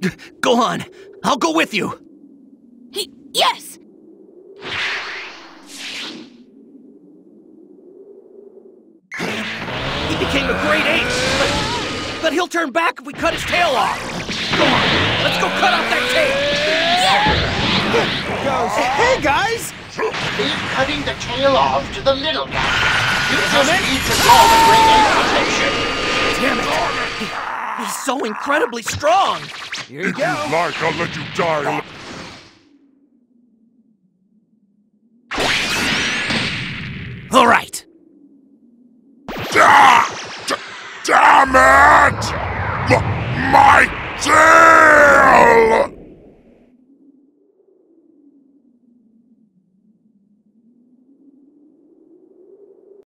go on. I'll go with you. Y yes! He became a great ape, but, but he'll turn back if we cut his tail off. Go on, let's go cut off that tail. Yeah! Hey, guys! Leave cutting the tail off to the little guy. You just need to draw the great ape protection. Damn it! He- he's so incredibly strong. Here you go. Like, I'll let you die. All right. Ah! Damn it! M- my teeth!